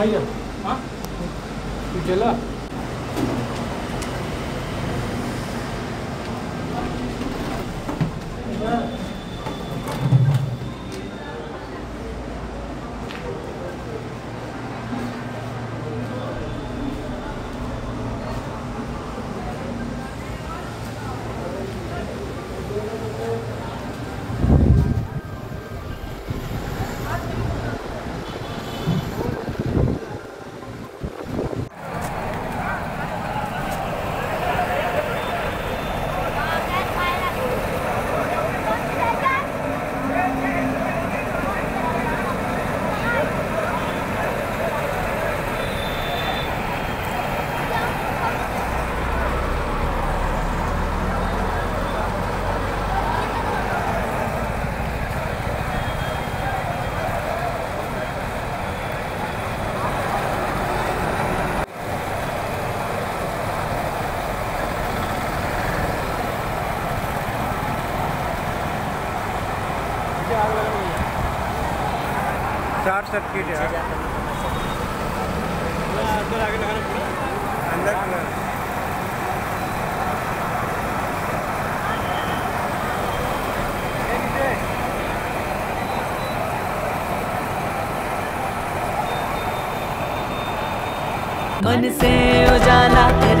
भैया हाँ? तू चला। शॉर्ट सर्किट है। अंदर आगे लगाना पूरा अंदर पूरा मन से उजाला कर